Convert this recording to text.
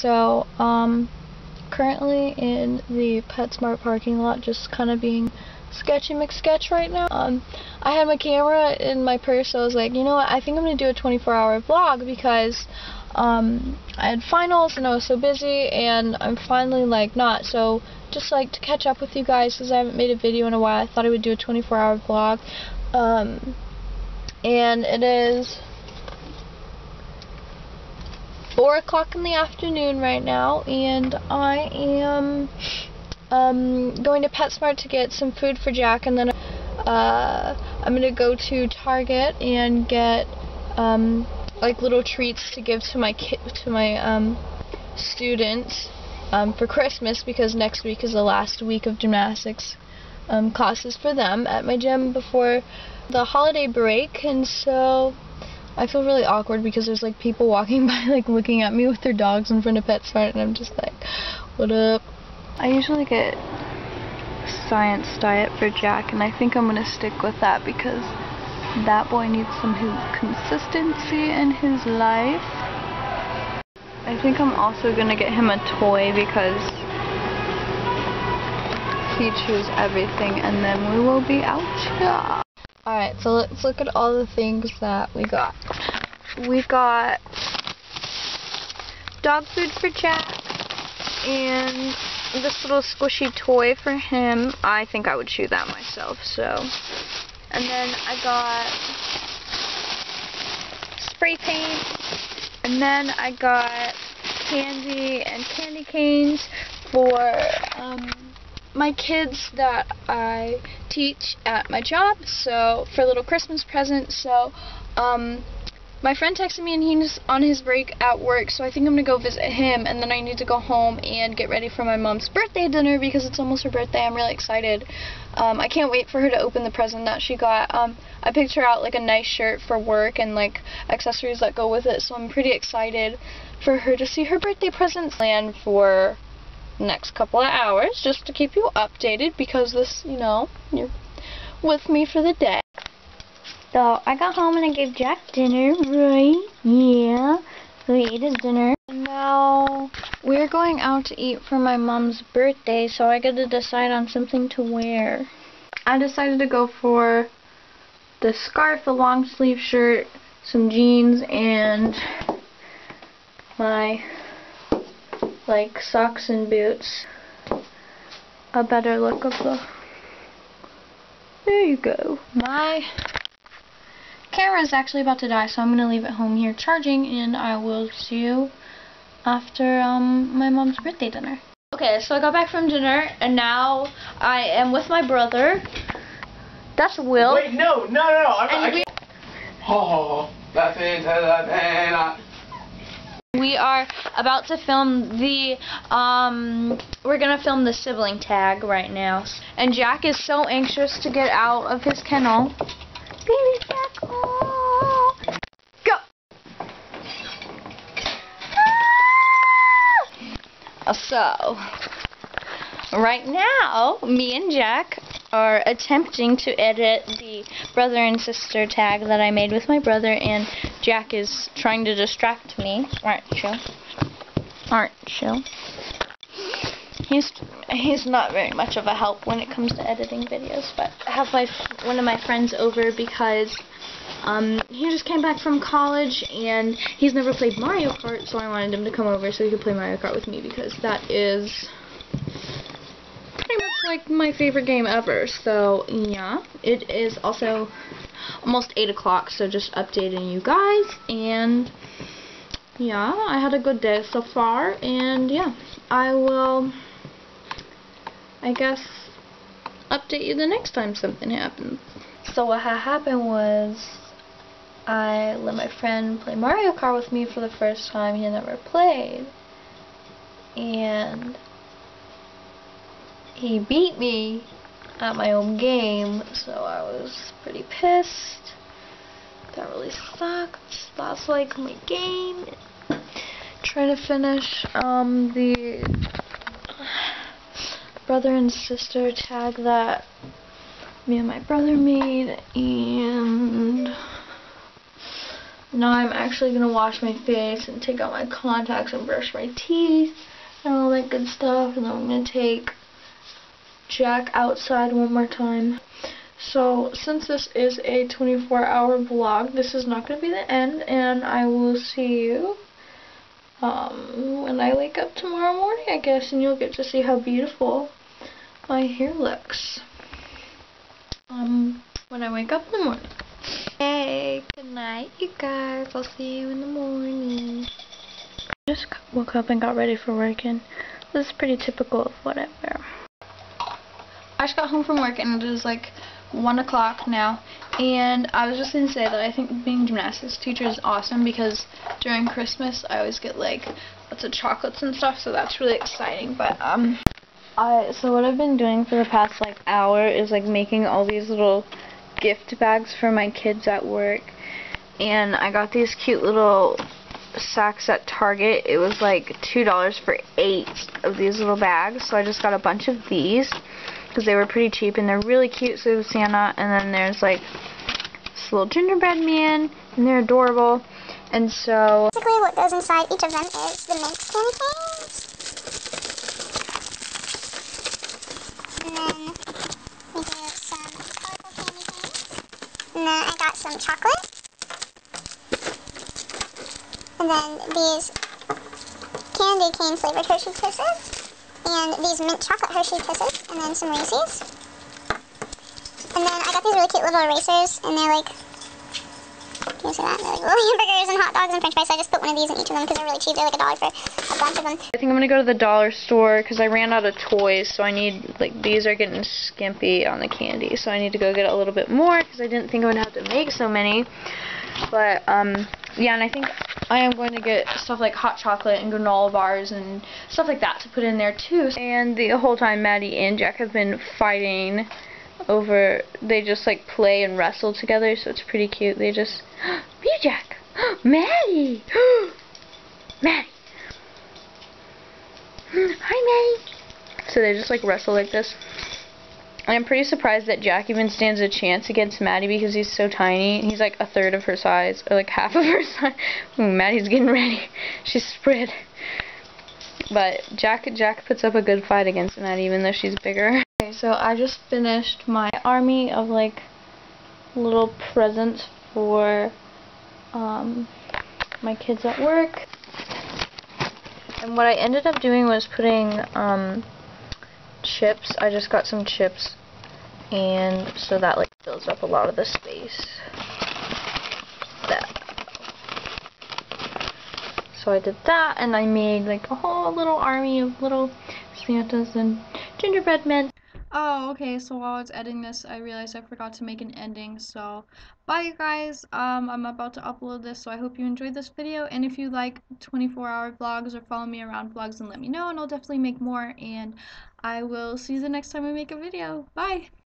So, um, currently in the PetSmart parking lot, just kind of being sketchy McSketch right now. Um, I had my camera in my purse, so I was like, you know what, I think I'm going to do a 24-hour vlog because, um, I had finals and I was so busy, and I'm finally, like, not, so just, like, to catch up with you guys, because I haven't made a video in a while, I thought I would do a 24-hour vlog, um, and it is 4 o'clock in the afternoon right now, and I am um, going to PetSmart to get some food for Jack, and then uh, I'm going to go to Target and get um, like little treats to give to my to my um, students um, for Christmas because next week is the last week of gymnastics um, classes for them at my gym before the holiday break, and so I feel really awkward because there's like people walking by like looking at me with their dogs in front of PetSmart and I'm just like, what up? I usually get science diet for Jack and I think I'm to stick with that because that boy needs some consistency in his life. I think I'm also to get him a toy because he chews everything and then we will be out here. Alright, so let's look at all the things that we got. We got dog food for Jack and this little squishy toy for him. I think I would chew that myself, so. And then I got spray paint. And then I got candy and candy canes for um, my kids that I teach at my job, so for a little Christmas present. So, um, my friend texted me and he's on his break at work, so I think I'm gonna go visit him, and then I need to go home and get ready for my mom's birthday dinner because it's almost her birthday. I'm really excited. Um, I can't wait for her to open the present that she got. Um, I picked her out like a nice shirt for work and like accessories that go with it, so I'm pretty excited for her to see her birthday present. Plan for next couple of hours just to keep you updated because this, you know, you're with me for the day. So I got home and I gave Jack dinner, right? Yeah. So he ate his dinner. And now we're going out to eat for my mom's birthday, so I got to decide on something to wear. I decided to go for the scarf, the long sleeve shirt, some jeans, and my like socks and boots. A better look of the... There you go. My camera is actually about to die, so I'm going to leave it home here charging, and I will see you after um, my mom's birthday dinner. Okay, so I got back from dinner, and now I am with my brother. That's Will. Wait, no, no, no, no. I'm, I can't. Oh, that's it. We are about to film the, um, we're going to film the sibling tag right now. And Jack is so anxious to get out of his kennel. Baby Jack, oh. Go! Ah! So, right now, me and Jack are attempting to edit the brother and sister tag that I made with my brother, and Jack is trying to distract me, aren't you? Aren't you? He's he's not very much of a help when it comes to editing videos, but I have my one of my friends over because um, he just came back from college and he's never played Mario Kart, so I wanted him to come over so he could play Mario Kart with me because that is like my favorite game ever. So yeah, it is also almost 8 o'clock, so just updating you guys. And yeah, I had a good day so far. And yeah, I will, I guess, update you the next time something happens. So what had happened was I let my friend play Mario Kart with me for the first time he never played. And he beat me at my own game, so I was pretty pissed. That really sucked. That's like my game. Trying to finish um, the brother and sister tag that me and my brother made, and now I'm actually going to wash my face and take out my contacts and brush my teeth and all that good stuff. And then I'm going to take Jack outside one more time. So, since this is a 24-hour vlog, this is not going to be the end, and I will see you um, when I wake up tomorrow morning, I guess, and you'll get to see how beautiful my hair looks um, when I wake up in the morning. Hey, good night, you guys. I'll see you in the morning. I just woke up and got ready for work, and this is pretty typical of what I wear. I just got home from work, and it is like 1 o'clock now, and I was just going to say that I think being gymnastics teacher is awesome because during Christmas I always get like lots of chocolates and stuff, so that's really exciting, but um, I, so what I've been doing for the past like hour is like making all these little gift bags for my kids at work, and I got these cute little sacks at Target. It was like $2 for eight of these little bags, so I just got a bunch of these because they were pretty cheap and they're really cute. So there's Santa and then there's like this little gingerbread man and they're adorable. And so basically what goes inside each of them is the mint candy canes. And then we do some colorful candy canes. And then I got some chocolate. And then these candy cane flavored Hershey Kisses and these mint chocolate Hershey Kisses, and then some Reese's. And then I got these really cute little erasers, and they're like, can you see that? They're like little hamburgers and hot dogs and french fries, so I just put one of these in each of them because they're really cheap. They're like a dollar for a bunch of them. I think I'm going to go to the dollar store because I ran out of toys, so I need, like, these are getting skimpy on the candy, so I need to go get a little bit more because I didn't think I would have to make so many. But, um, yeah, and I think I am going to get stuff like hot chocolate and granola bars and stuff like that to put in there too. And the whole time Maddie and Jack have been fighting over, they just like play and wrestle together, so it's pretty cute. They just, me Jack, Maddie, Maddie, hi Maddie. So they just like wrestle like this. I'm pretty surprised that Jack even stands a chance against Maddie because he's so tiny. He's like a third of her size, or like half of her size. Ooh, Maddie's getting ready. She's spread. But Jack Jack puts up a good fight against Maddie even though she's bigger. Okay, so I just finished my army of like little presents for um, my kids at work. And what I ended up doing was putting um, chips. I just got some chips and so that like fills up a lot of the space. That. So I did that and I made like a whole little army of little Santas and gingerbread men. Oh, okay, so while I was editing this, I realized I forgot to make an ending, so bye you guys, um, I'm about to upload this, so I hope you enjoyed this video, and if you like 24-hour vlogs or follow me around vlogs, then let me know, and I'll definitely make more, and I will see you the next time I make a video. Bye!